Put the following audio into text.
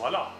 完了。